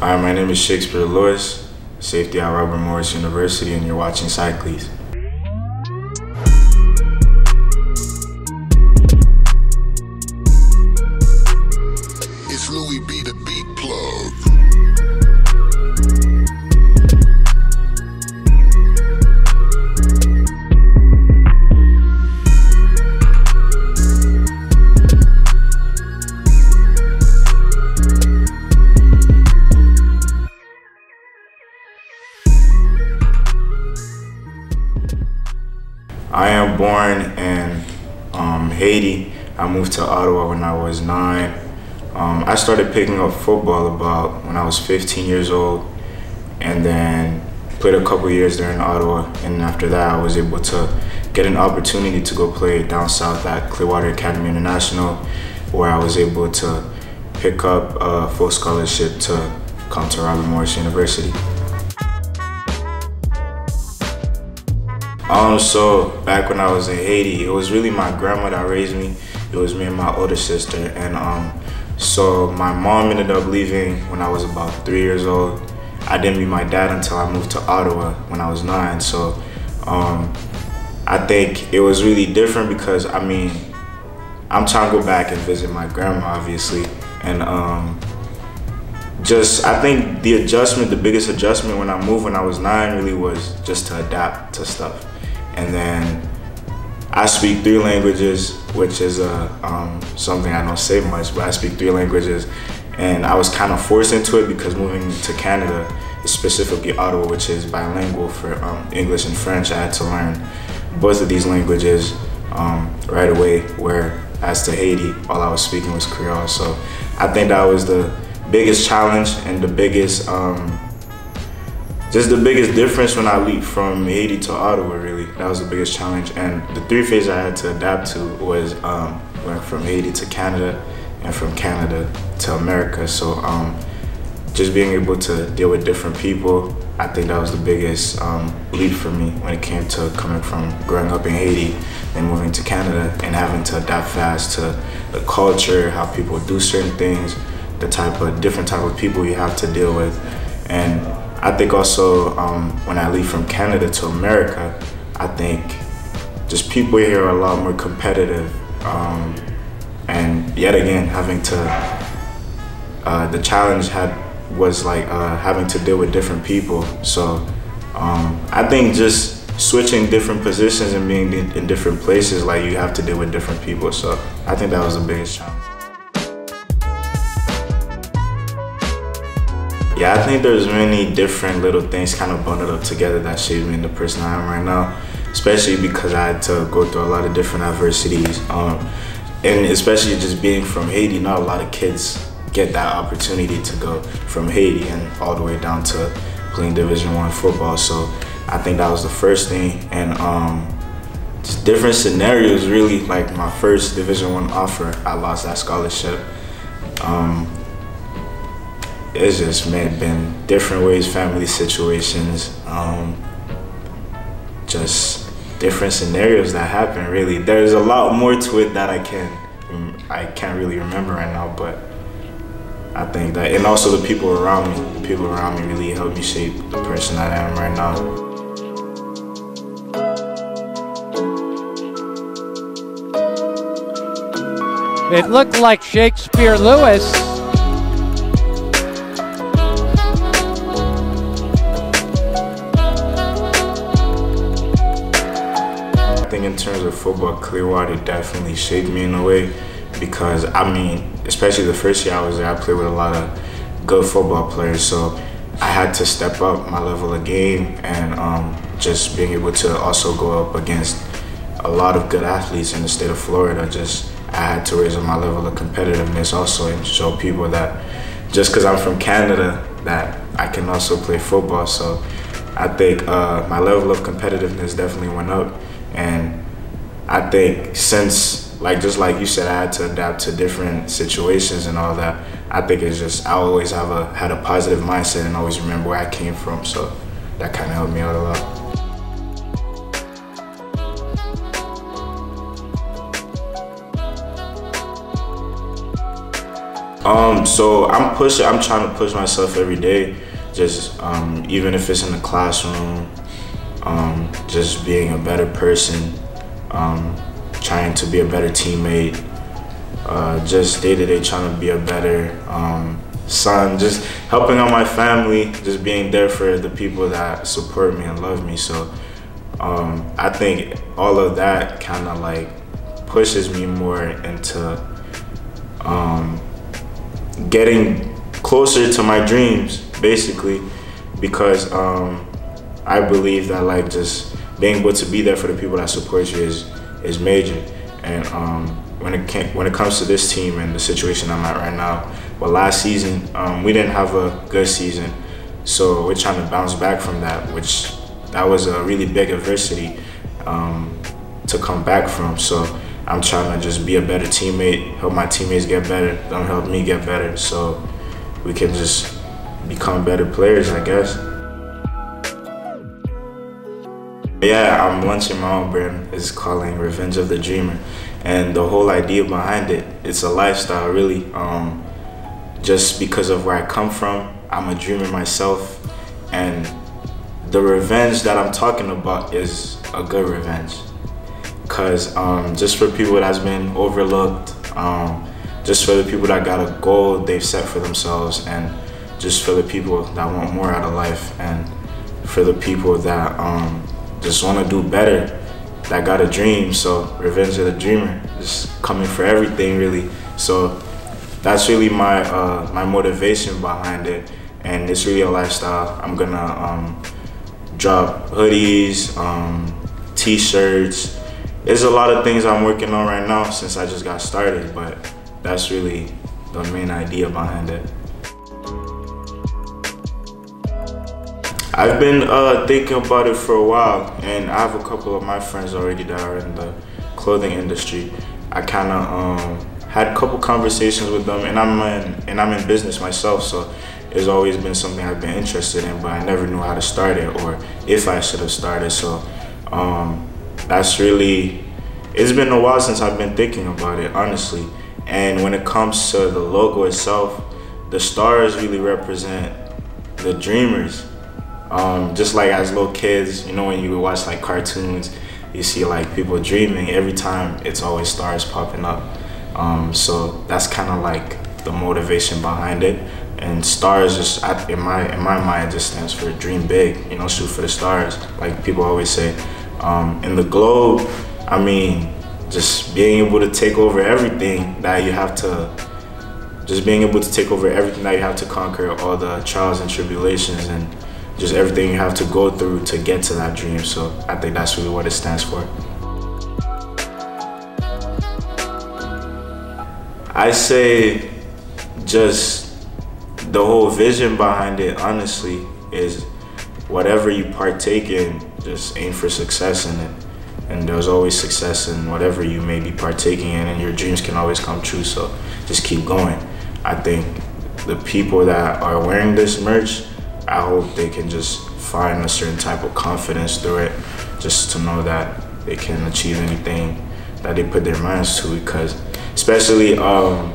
Hi, my name is Shakespeare Louis, safety at Robert Morris University, and you're watching Psychletes. I moved to Ottawa when I was nine. Um, I started picking up football about when I was 15 years old, and then played a couple years there in Ottawa. And after that, I was able to get an opportunity to go play down south at Clearwater Academy International, where I was able to pick up a full scholarship to come to Robert Morris University. Um, so back when I was in Haiti, it was really my grandma that raised me. It was me and my older sister, and um, so my mom ended up leaving when I was about three years old. I didn't meet my dad until I moved to Ottawa when I was nine. So um, I think it was really different because I mean, I'm trying to go back and visit my grandma, obviously, and um, just I think the adjustment, the biggest adjustment when I moved when I was nine, really was just to adapt to stuff, and then I speak three languages, which is uh, um, something I don't say much, but I speak three languages, and I was kind of forced into it because moving to Canada, specifically Ottawa, which is bilingual for um, English and French, I had to learn both of these languages um, right away. Where as to Haiti, all I was speaking was Creole, so I think that was the biggest challenge and the biggest um, just the biggest difference when I leaped from Haiti to Ottawa really. That was the biggest challenge. And the three phases I had to adapt to was um, went from Haiti to Canada and from Canada to America. So um, just being able to deal with different people I think that was the biggest um, leap for me when it came to coming from growing up in Haiti and moving to Canada and having to adapt fast to the culture how people do certain things the type of different type of people you have to deal with. And I think also um, when I leave from Canada to America I think just people here are a lot more competitive um, and yet again having to uh, the challenge had was like uh, having to deal with different people. So um, I think just switching different positions and being in, different places like you have to deal with different people. So I think that was the biggest challenge Yeah, I think there's many different little things kind of bundled up together that shaped me in the person I am right now, especially because I had to go through a lot of different adversities. Um, and especially just being from Haiti, not a lot of kids get that opportunity to go from Haiti and all the way down to playing Division One football. So I think that was the first thing. And um, different scenarios, really. Like my first Division One offer, I lost that scholarship. Um, it's just man been different ways, family situations, um, just different scenarios that happen. Really, there's a lot more to it that I can I can't really remember right now, but I think that, and also the people around me, the people around me really helped me shape the person that I am right now. It looked like Shakespeare Louis in terms of football, Clearwater definitely shaped me in a way because I mean, especially the first year I was there, I played with a lot of good football players, so I had to step up my level of game and um, just being able to also go up against a lot of good athletes in the state of Florida. Just I had to raise up my level of competitiveness also and show people that just because I'm from Canada that I can also play football. So I think uh, my level of competitiveness definitely went up, and I think since like just like you said, I had to adapt to different situations and all that. I think it's just I always have a had a positive mindset and always remember where I came from. So that kind of helped me out a lot. Um, so I'm pushing. I'm trying to push myself every day. Just um, even if it's in the classroom, um, just being a better person, um, trying to be a better teammate, uh, just day to day trying to be a better um, son, just helping out my family, just being there for the people that support me and love me. So um, I think all of that kind of like pushes me more into um, getting closer to my dreams, basically, because um, I believe that like just being able to be there for the people that support you is is major. And um, when it can, when it comes to this team and the situation I'm at right now, well, last season um, we didn't have a good season, so we're trying to bounce back from that, which that was a really big adversity um, to come back from. So I'm trying to just be a better teammate, help my teammates get better, them help me get better, so we can just become better players, I guess. Yeah, I'm launching my own brand. It's calling Revenge of the Dreamer, and the whole idea behind it, it's a lifestyle, really. Um, just because of where I come from, I'm a dreamer myself, and the revenge that I'm talking about is a good revenge. Cause um, just for people that's been overlooked, um, just for the people that got a goal they've set for themselves, and just for the people that want more out of life, and for the people that um, just want to do better, that got a dream. So Revenge of the Dreamer is coming for everything really. So that's really my uh, my motivation behind it, and it's really a lifestyle. I'm gonna um, drop hoodies, um, t-shirts. There's a lot of things I'm working on right now since I just got started, but that's really the main idea behind it. I've been uh, thinking about it for a while, and I have a couple of my friends already that are in the clothing industry. I kind of um, had a couple conversations with them, and I'm in, and I'm in business myself, so it's always been something I've been interested in, but I never knew how to start it or if I should have started. So um, that's really, it's been a while since I've been thinking about it, honestly. And when it comes to the logo itself, the stars really represent the dreamers um, just like as little kids, you know, when you watch like cartoons, you see like people dreaming. Every time, it's always stars popping up. Um, so that's kind of like the motivation behind it. And stars just in my in my mind just stands for dream big. You know, shoot for the stars, like people always say. Um, in the globe, I mean, just being able to take over everything that you have to just being able to take over everything that you have to conquer all the trials and tribulations and just everything you have to go through to get to that dream. So I think that's really what it stands for. I say just the whole vision behind it, honestly, is whatever you partake in, just aim for success in it. And there's always success in whatever you may be partaking in, and your dreams can always come true. So just keep going. I think the people that are wearing this merch, I hope they can just find a certain type of confidence through it, just to know that they can achieve anything that they put their minds to. Because, especially, um,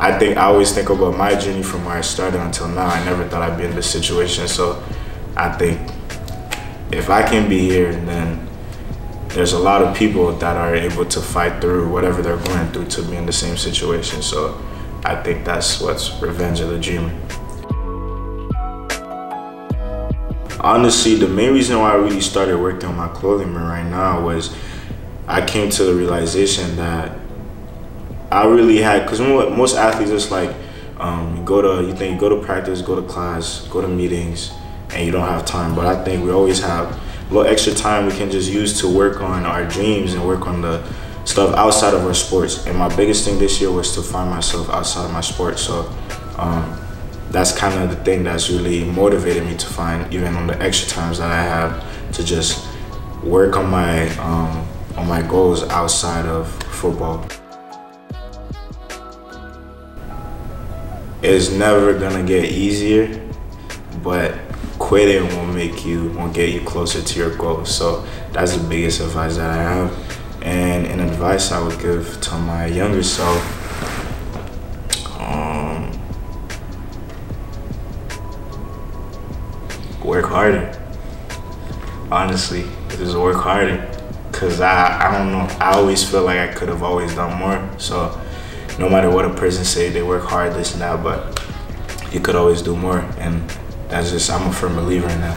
I think I always think about my journey from where I started until now. I never thought I'd be in this situation, so I think if I can be here, then there's a lot of people that are able to fight through whatever they're going through to be in the same situation. So I think that's what's Revenge of the Dreamer. Honestly, the main reason why I really started working on my clothing brand right now was I came to the realization that I really had because most athletes it's like um, go to you think you go to practice, go to class, go to meetings, and you don't have time. But I think we always have a little extra time we can just use to work on our dreams and work on the stuff outside of our sports. And my biggest thing this year was to find myself outside of my sport. So. Um, that's kind of the thing that's really motivated me to find even on the extra times that I have to just work on my um, on my goals outside of football. It's never gonna get easier, but quitting will make you won't get you closer to your goals. So that's the biggest advice that I have. And an advice I would give to my younger self. Work harder. Honestly, just work harder. Cause I, I don't know. I always feel like I could have always done more. So no matter what a person say, they work hard, this and that, but you could always do more. And that's just I'm a firm believer in that.